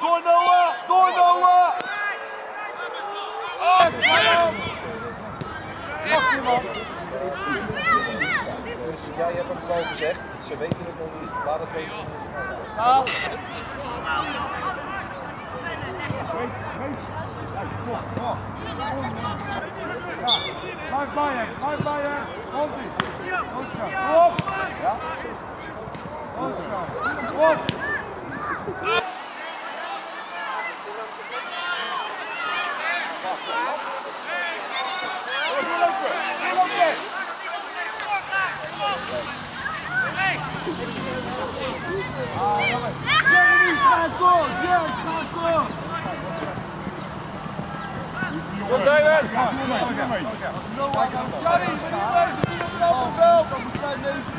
Door Noah! Door Noah! Ja, je hebt hem gewoon gezegd. Ze weten het nog niet. Laat het weten. Blijf bij hem, blijf bij hem. Goed zo. Op! Ja. Goed zo. Op! Jeremy, schakel! Jeremy, schakel! Kom David! Johnny, ben je bezig? Wel op het veld. Dan moet jij deze?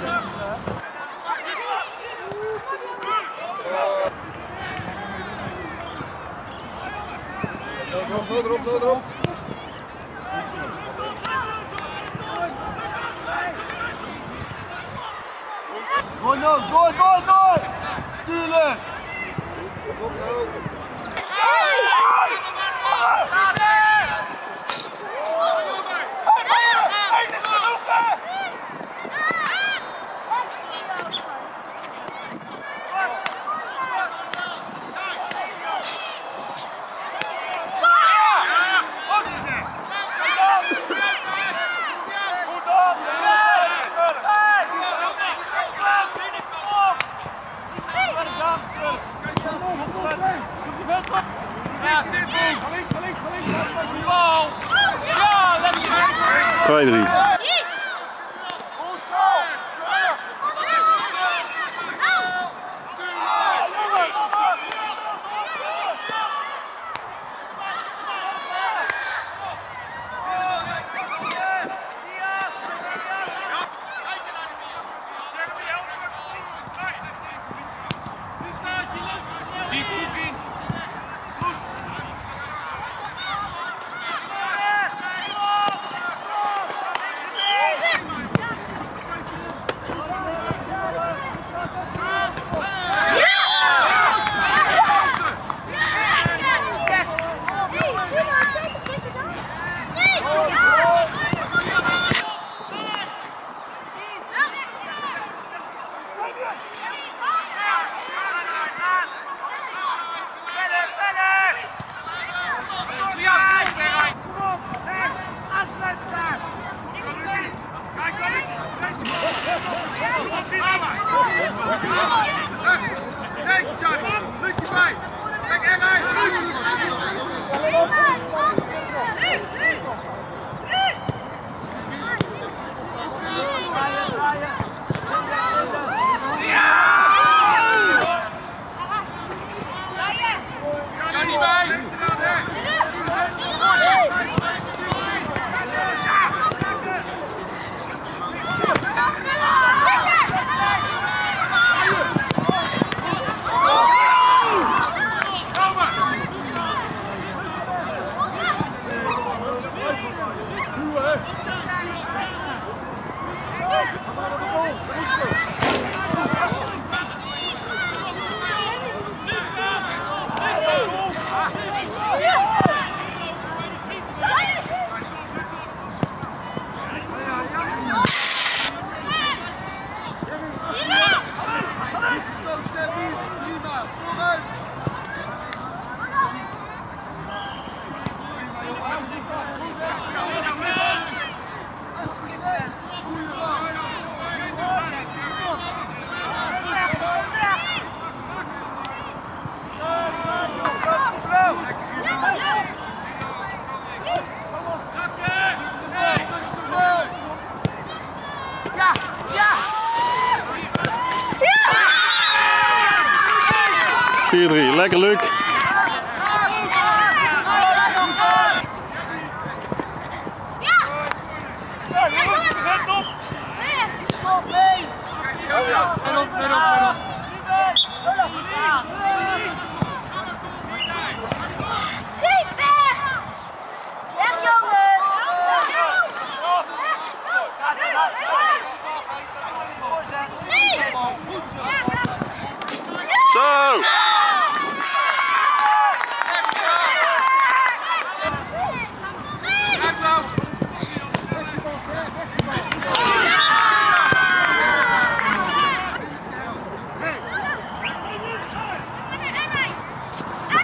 Erop, erop, erop, erop. Go! no, go, go, go! Steal it! 2-3. Давай! Давай! Дай, Чарли! Закивай! 4-3. Lekker Luc.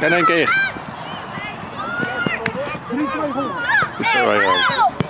En één keer. Goed zo.